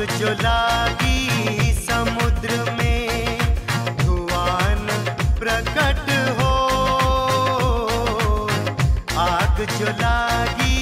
जो लागी समुद्र में धुआँ प्रकट हो। आग जो लागी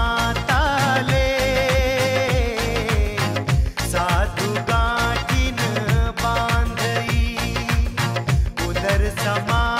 तमा